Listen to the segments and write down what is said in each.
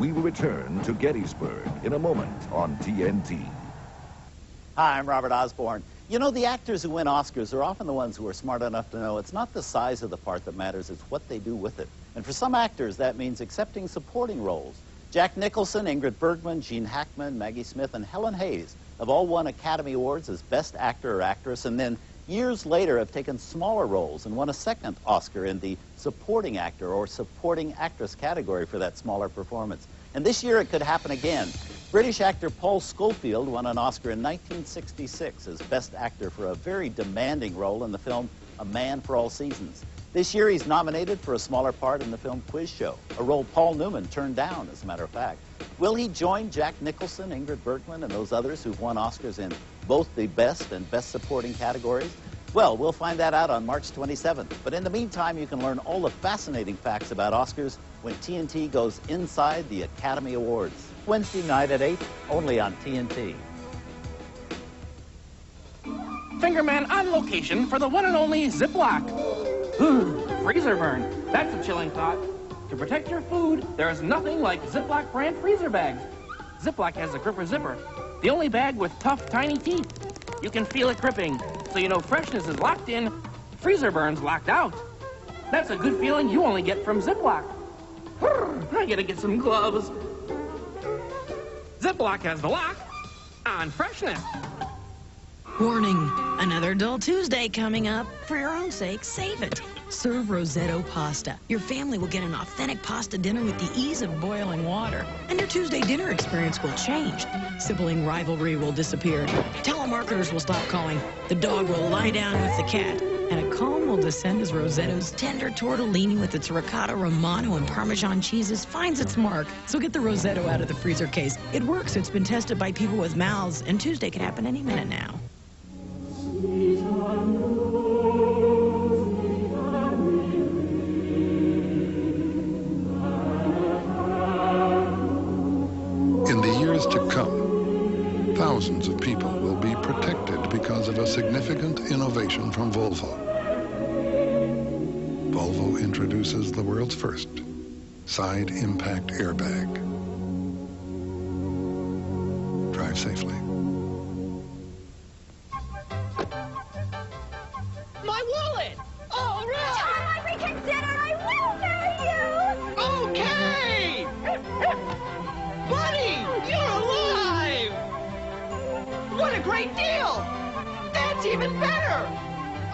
We will return to Gettysburg in a moment on TNT. Hi, I'm Robert Osborne. You know, the actors who win Oscars are often the ones who are smart enough to know it's not the size of the part that matters, it's what they do with it. And for some actors, that means accepting supporting roles. Jack Nicholson, Ingrid Bergman, Gene Hackman, Maggie Smith, and Helen Hayes have all won Academy Awards as Best Actor or Actress, and then years later have taken smaller roles and won a second Oscar in the Supporting Actor or Supporting Actress category for that smaller performance. And this year it could happen again. British actor Paul Scofield won an Oscar in 1966 as Best Actor for a very demanding role in the film A Man for All Seasons. This year he's nominated for a smaller part in the film Quiz Show, a role Paul Newman turned down, as a matter of fact. Will he join Jack Nicholson, Ingrid Bergman, and those others who've won Oscars in both the Best and Best Supporting categories? Well, we'll find that out on March 27th. But in the meantime, you can learn all the fascinating facts about Oscars when TNT goes inside the Academy Awards. Wednesday night at 8, only on TNT. Fingerman on location for the one and only Ziploc. Freezer burn. That's a chilling thought. To protect your food, there is nothing like Ziploc brand freezer bags. Ziploc has a gripper zipper, the only bag with tough, tiny teeth. You can feel it gripping, so you know freshness is locked in, freezer burns locked out. That's a good feeling you only get from Ziploc. I gotta get some gloves. Ziploc has the lock on freshness. Warning, another dull Tuesday coming up. For your own sake, save it. Serve Rosetto pasta. Your family will get an authentic pasta dinner with the ease of boiling water. And your Tuesday dinner experience will change. Sibling rivalry will disappear. Telemarketers will stop calling. The dog will lie down with the cat. And a calm will descend as Rosetto's tender tortellini with its ricotta, romano, and parmesan cheeses finds its mark. So get the Rosetto out of the freezer case. It works. It's been tested by people with mouths, and Tuesday can happen any minute now. Thousands of people will be protected because of a significant innovation from Volvo. Volvo introduces the world's first side impact airbag. Drive safely. My wallet! All right! John, I reconsidered. I will marry you. Okay! Buddy, a great deal! That's even better!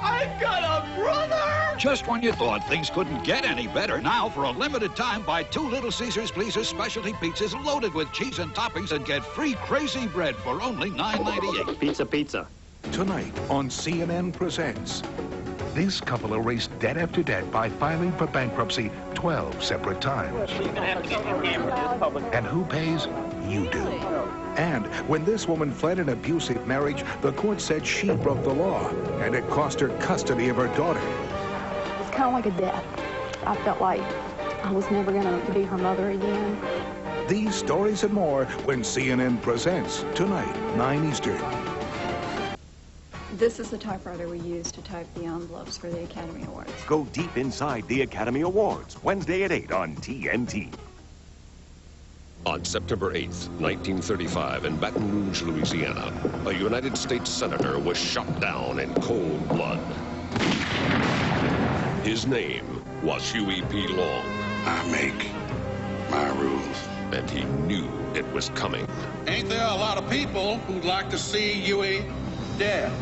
I've got a brother! Just when you thought things couldn't get any better, now for a limited time, buy two Little Caesars Pleasers specialty pizzas loaded with cheese and toppings and get free crazy bread for only $9.98. Pizza, pizza. Tonight on CNN Presents. This couple erased debt after debt by filing for bankruptcy 12 separate times. And who pays? You do. And when this woman fled an abusive marriage, the court said she broke the law, and it cost her custody of her daughter. It's kind of like a death. I felt like I was never going to be her mother again. These stories and more when CNN Presents tonight, 9 Eastern. This is the typewriter we use to type the envelopes for the Academy Awards. Go deep inside the Academy Awards, Wednesday at 8 on TNT. On September 8th, 1935, in Baton Rouge, Louisiana, a United States Senator was shot down in cold blood. His name was Huey P. Long. I make my rules. And he knew it was coming. Ain't there a lot of people who'd like to see Huey dead?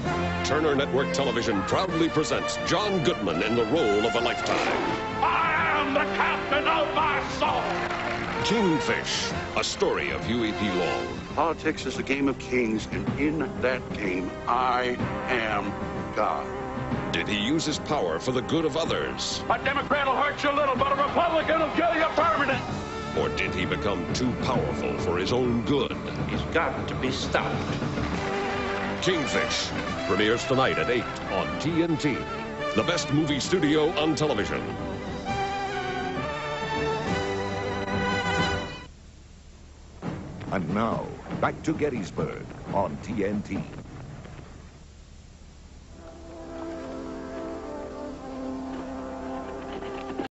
Turner Network Television proudly presents John Goodman in the role of a lifetime. I am the captain of my soul! Kingfish, a story of Huey P. Long. Politics is a game of kings, and in that game, I am God. Did he use his power for the good of others? A Democrat will hurt you a little, but a Republican will kill you permanent. Or did he become too powerful for his own good? He's got to be stopped. Kingfish premieres tonight at 8 on TNT, the best movie studio on television. And now, back to Gettysburg on TNT.